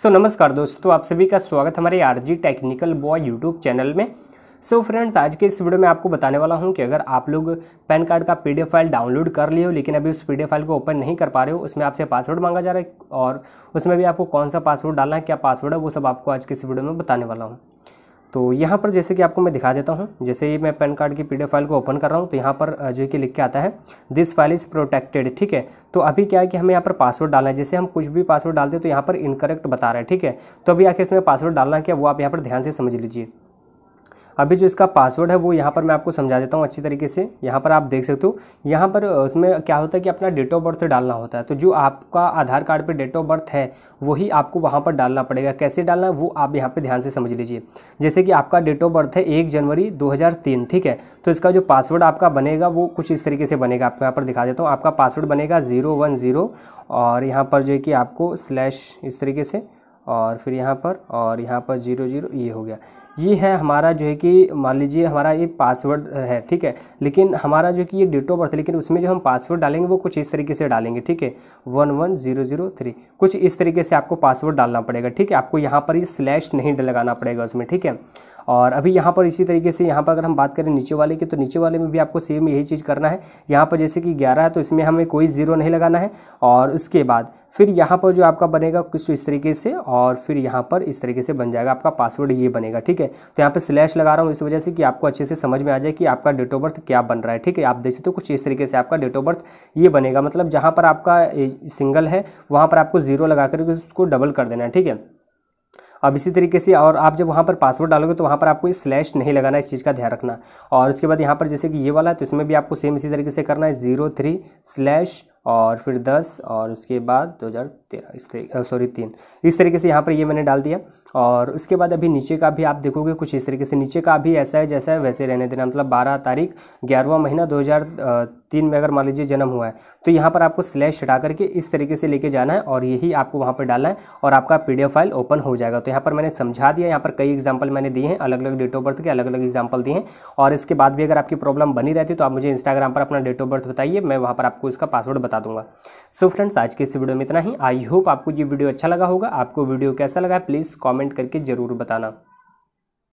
सो so, नमस्कार दोस्तों आप सभी का स्वागत हमारे R G technical boy YouTube channel में। सो so फ्रेंड्स आज के इस वीडियो में आपको बताने वाला हूँ कि अगर आप लोग पैन कार्ड का पीडीएफ फ़ाइल डाउनलोड कर लिए हो लेकिन अभी उस पीडीएफ फ़ाइल को ओपन नहीं कर पा रहे हो उसमें आपसे पासवर्ड मांगा जा रहा है और उसमें भी आपको कौन सा पासवर्ड डालना है क्या पासवर्ड है वो सब आपको आज के इस वीडियो में बताने वाला हूँ। तो यहाँ पर जैसे कि आपको मैं दिखा देता हूँ, जैसे ही मैं पैन कार्ड की पीडीएफ फ़ाइल को ओपन कर रहा हूँ तो यहाँ पर जो कि लिख के आता है, दिस फ़ाइल इज़ प्रोटेक्टेड ठीक है? तो अभी क्या है कि हमें यहाँ पर पासवर्ड डालना है, जैसे हम कुछ भी पासवर्ड डालते हैं तो यहाँ पर इनकरेक्ट बता रहा है, ठीक है? तो अभी आखिर इसमें पासवर्ड डालना क्या वो आप यहाँ पर ध्यान से समझ लीजिए। अभी जो इसका पासवर्ड है, वो यहाँ पर मैं आपको समझा देता हूँ अच्छी तरीके से। यहाँ पर आप देख सकते हो। यहाँ पर उसमें क्या होता है कि अपना डेट ऑफ़ बर्थ डालना होता है। तो जो आपका आधार कार्ड पर डेट ऑफ़ बर्थ है, वही आपको वहाँ पर डालना पड़ेगा। कैसे डालना है, वो आप यहाँ पर ध्यान से समझ लीजिए। जैसे कि आपका डेट ऑफ़ बर्थ है एक जनवरी दो हज़ार तीन, ठीक है? तो इसका जो पासवर्ड आपका बनेगा, वो कुछ इस तरीके से बनेगा। आपको यहाँ पर दिखा देता हूँ। आपका पासवर्ड बनेगा ज़ीरो और यहाँ पर जो है कि आपको स्लैश इस तरीके से और फिर यहाँ पर, और यहाँ पर ज़ीरो ज़ीरो, ये हो गया। ये है हमारा जो है कि मान लीजिए हमारा ये पासवर्ड है, ठीक है? लेकिन हमारा जो कि ये डेट ऑफ़ बर्थ लेकिन उसमें जो हम पासवर्ड डालेंगे वो कुछ इस तरीके से डालेंगे, ठीक है? One one zero zero three. कुछ इस तरीके से आपको पासवर्ड डालना पड़ेगा, ठीक है? आपको यहाँ पर ये स्लैश नहीं लगाना पड़ेगा उसमें, ठीक है? और अभी यहाँ पर इसी तरीके से यहाँ पर अगर हम बात करें नीचे वाले की तो नीचे वाले में भी आपको सेम यही चीज़ करना है। यहाँ पर जैसे कि ग्यारह है तो इसमें हमें कोई ज़ीरो नहीं लगाना है। और उसके बाद फिर यहाँ पर जो आपका बनेगा कुछ इस तरीके से, और फिर यहाँ पर इस तरीके से बन जाएगा आपका पासवर्ड ये बनेगा, ठीक है? तो यहाँ पर स्लैश लगा रहा हूँ इस वजह से कि आपको अच्छे से समझ में आ जाए कि आपका डेट ऑफ़ बर्थ क्या बन रहा है, ठीक है? आप देख सकते हो कुछ इस तरीके से आपका डेट ऑफ़ बर्थ ये बनेगा। मतलब जहाँ पर आपका सिंगल है, वहाँ पर आपको ज़ीरो लगा करके उसको डबल कर देना है, ठीक है? अब इसी तरीके से और आप जब वहाँ पर पासवर्ड डालोगे तो वहाँ पर आपको स्लैश नहीं लगाना, इस चीज़ का ध्यान रखना। और उसके बाद यहाँ पर जैसे कि ये वाला है तो इसमें भी आपको सेम इसी तरीके से करना है ज़ीरो थ्री स्लैश और फिर दस और उसके बाद दो हज़ार तेरह, इस तरीके सॉरी तीन। इस तरीके से यहाँ पर ये मैंने डाल दिया। और उसके बाद अभी नीचे का भी आप देखोगे कुछ इस तरीके से, नीचे का भी ऐसा है जैसा है, वैसे रहने देना मतलब बारह तारीख, ग्यारहवा महीना दो हज़ार तीन में अगर मान लीजिए जन्म हुआ है तो यहाँ पर आपको स्लैश हटा करके इस तरीके से लेके जाना है और यही आपको वहाँ पर डालना है और आपका पीडीएफ फ़ाइल ओपन हो जाएगा। तो यहाँ पर मैंने समझा दिया, यहाँ पर कई एग्ज़ाम्पल मैंने दिए हैं अलग अलग डेट ऑफ़ बर्थ के अलग अलग एग्ज़ाम्पल दिए हैं और इसके बाद भी अगर आपकी प्रॉब्लम बनी रहती तो आप मुझे इंस्टाग्राम पर अपना डेट ऑफ़ बर्थ बताइए, मैं वहाँ पर आपको इसका पासवर्ड बता दूँगा। सो फ्रेंड्स आज के इस वीडियो में इतना ही। आई होप आपको ये वीडियो अच्छा लगा होगा। आपको वीडियो कैसा लगा प्लीज़ कॉमेंट करके ज़रूर बताना।